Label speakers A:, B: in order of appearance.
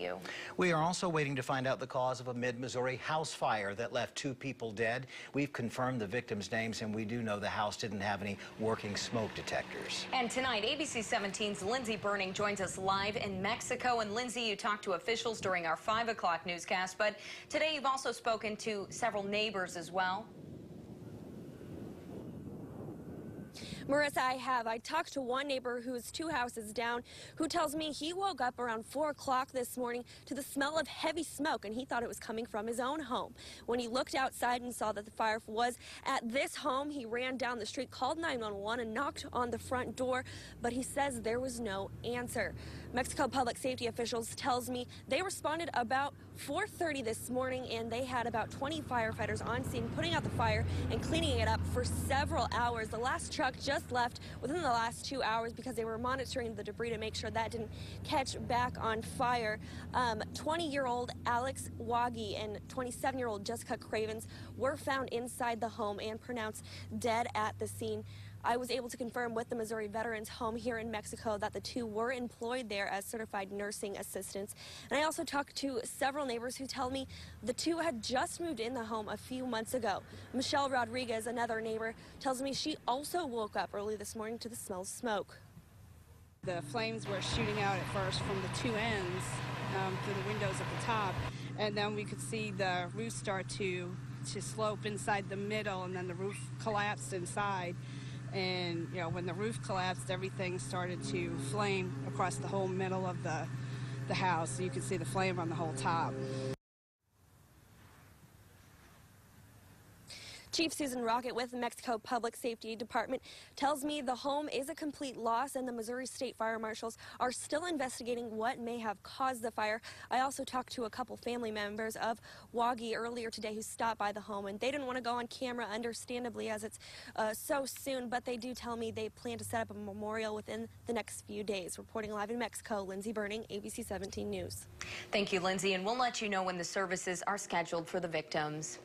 A: you.
B: We are also waiting to find out the cause of a mid-Missouri house fire that left two people dead. We've confirmed the victims' names, and we do know the house didn't have any working smoke detectors.
A: And tonight, ABC 17's Lindsay Burning joins us live in Mexico. And Lindsay, you talked to officials during our 5 o'clock newscast, but today you've also spoken to several neighbors as well.
C: Marissa, I have. I talked to one neighbor who's two houses down who tells me he woke up around 4 o'clock this morning to the smell of heavy smoke and he thought it was coming from his own home. When he looked outside and saw that the fire was at this home, he ran down the street, called 911 and knocked on the front door, but he says there was no answer. Mexico public safety officials tells me they responded about 4:30 this morning and they had about 20 firefighters on scene putting out the fire and cleaning it up for several hours. The last truck just left within the last two hours because they were monitoring the debris to make sure that didn't catch back on fire. Um, 20-year-old Alex Wagi and 27-year-old Jessica Cravens were found inside the home and pronounced dead at the scene. I was able to confirm with the Missouri Veterans Home here in Mexico that the two were employed there as certified nursing assistants. And I also talked to several neighbors who tell me the two had just moved in the home a few months ago. Michelle Rodriguez, another neighbor, tells me she also woke up early this morning to the smell of smoke.
D: The flames were shooting out at first from the two ends um, through the windows at the top, and then we could see the roof start to to slope inside the middle, and then the roof collapsed inside. And you know, when the roof collapsed, everything started to flame across the whole middle of the the house. So you could see the flame on the whole top.
C: Chief Susan Rocket with the Mexico Public Safety Department tells me the home is a complete loss and the Missouri State Fire Marshals are still investigating what may have caused the fire. I also talked to a couple family members of Wagi earlier today who stopped by the home and they didn't want to go on camera understandably as it's uh, so soon, but they do tell me they plan to set up a memorial within the next few days. Reporting live in Mexico, Lindsay Burning, ABC 17 News.
A: Thank you, Lindsay, and we'll let you know when the services are scheduled for the victims.